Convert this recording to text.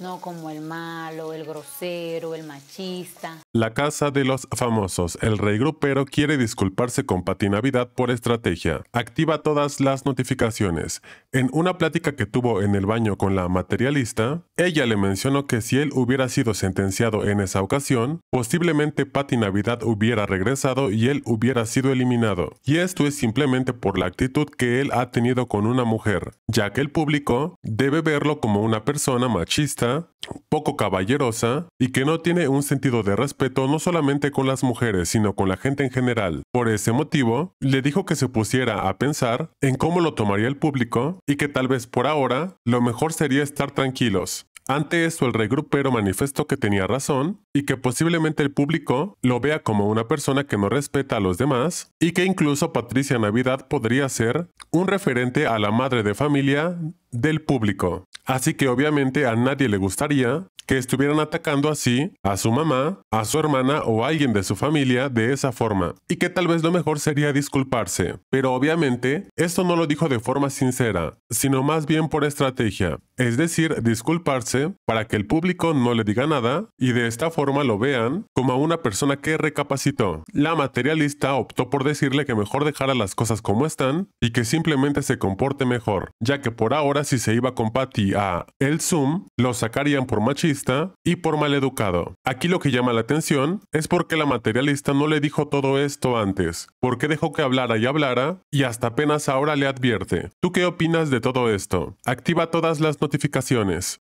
no como el malo, el grosero, el machista. La casa de los famosos. El rey grupero quiere disculparse con Pati Navidad por estrategia. Activa todas las notificaciones. En una plática que tuvo en el baño con la materialista, ella le mencionó que si él hubiera sido sentenciado en esa ocasión, posiblemente Pati Navidad hubiera regresado y él hubiera sido eliminado. Y esto es simplemente por la actitud que él ha tenido con una mujer, ya que el público debe verlo como una persona machista, poco caballerosa y que no tiene un sentido de respeto no solamente con las mujeres, sino con la gente en general. Por ese motivo, le dijo que se pusiera a pensar en cómo lo tomaría el público y que tal vez por ahora lo mejor sería estar tranquilos. Ante esto, el rey grupero manifestó que tenía razón y que posiblemente el público lo vea como una persona que no respeta a los demás y que incluso Patricia Navidad podría ser un referente a la madre de familia del público. Así que obviamente a nadie le gustaría que estuvieran atacando así a su mamá, a su hermana o a alguien de su familia de esa forma, y que tal vez lo mejor sería disculparse. Pero obviamente, esto no lo dijo de forma sincera, sino más bien por estrategia, es decir, disculparse para que el público no le diga nada y de esta forma lo vean como a una persona que recapacitó. La materialista optó por decirle que mejor dejara las cosas como están y que simplemente se comporte mejor, ya que por ahora si se iba con Patty a el Zoom, lo sacarían por machista y por maleducado. Aquí lo que llama la atención es porque la materialista no le dijo todo esto antes, porque dejó que hablara y hablara y hasta apenas ahora le advierte. ¿Tú qué opinas de todo esto? Activa todas las notificaciones.